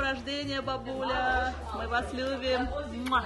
рождения, бабуля! Мы вас любим! Муа.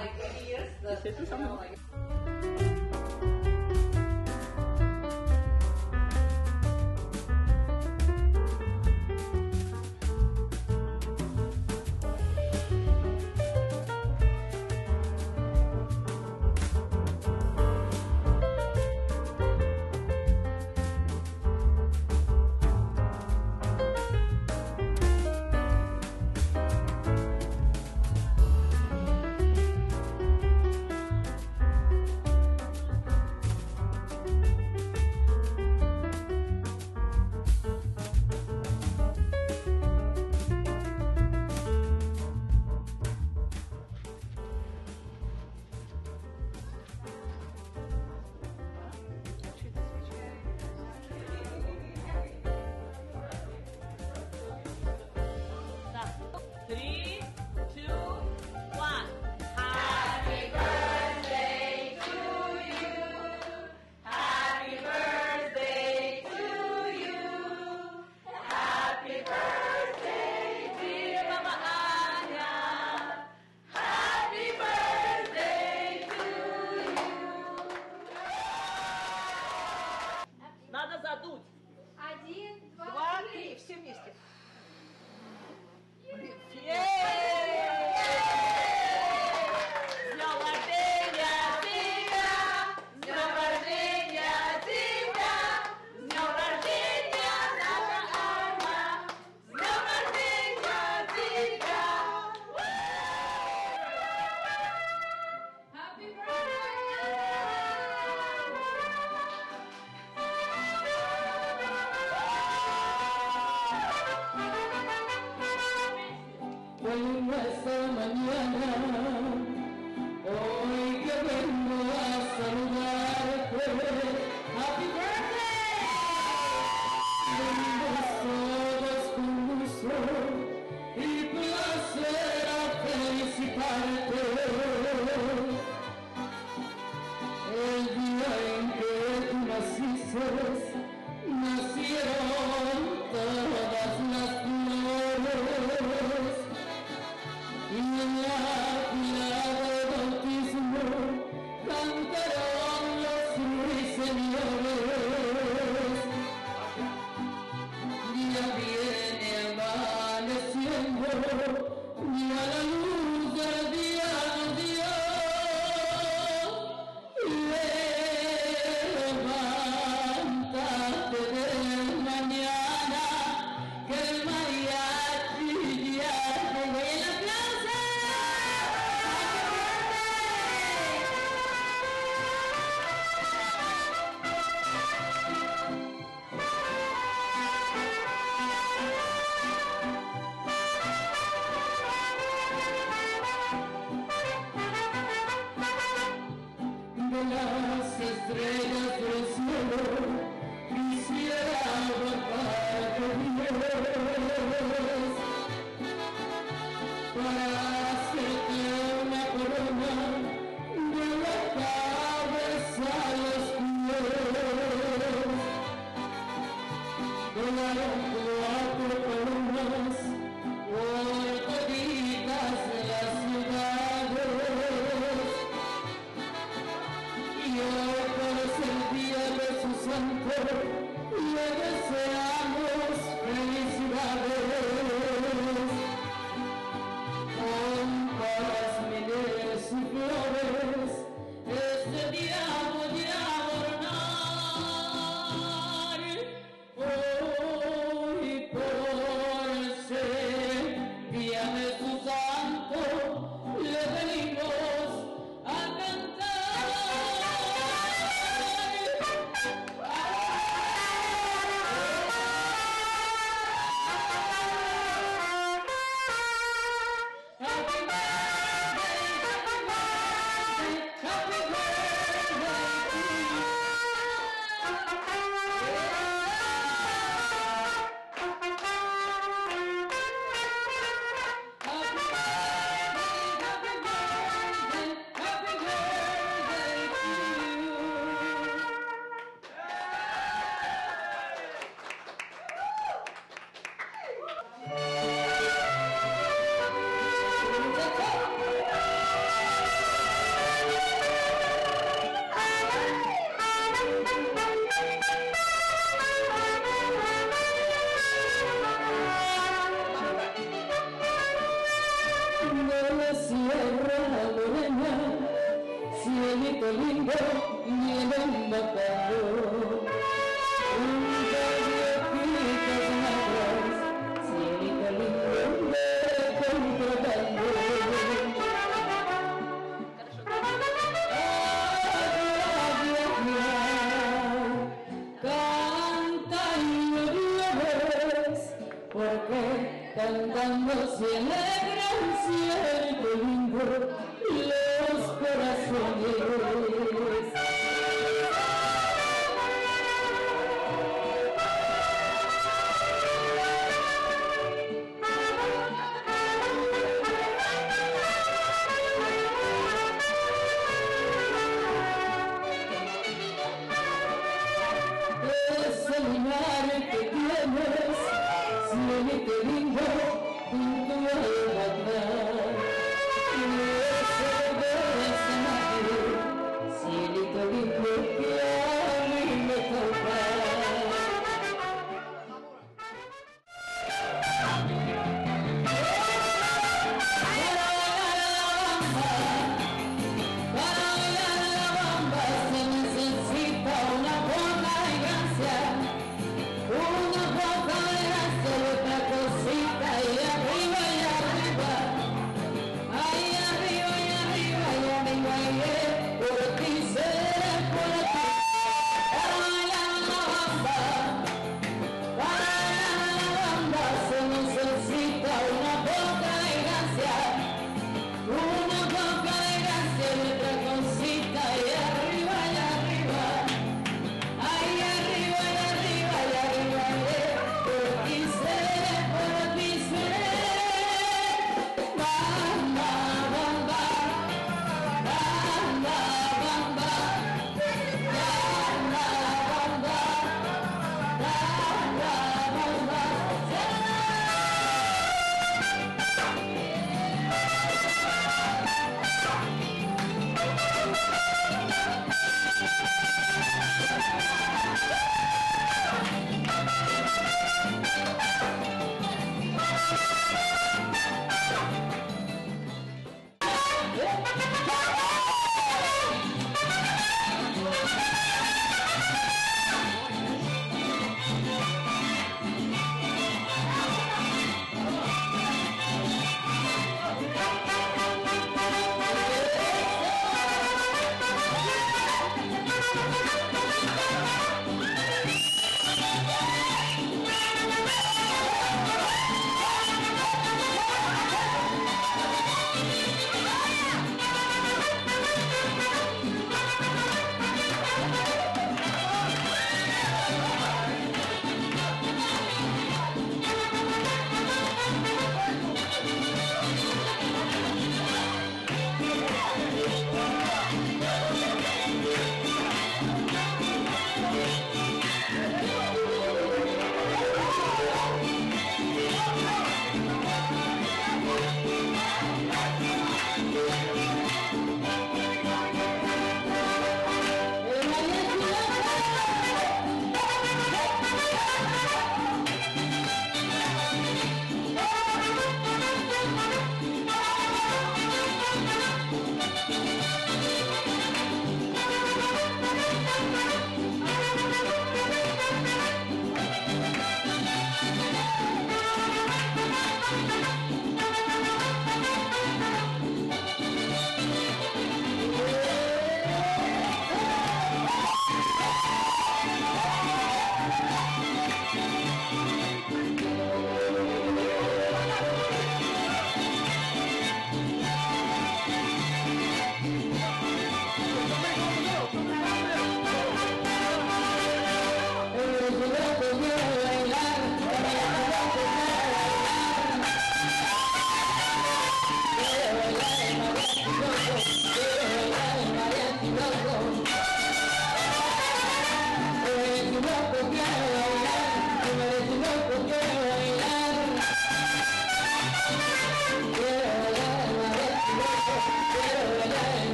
cantando se alegra el cielo y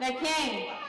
the King.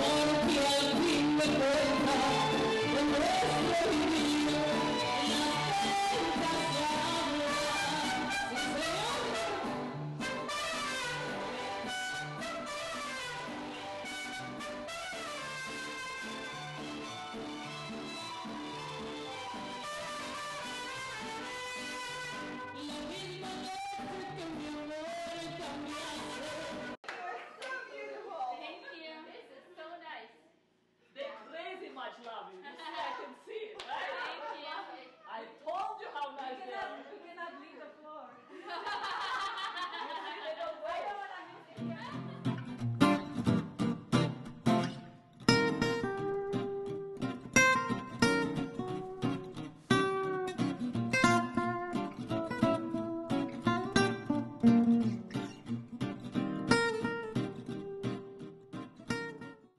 Amor que al fin me cuenta, el resto. Yeah.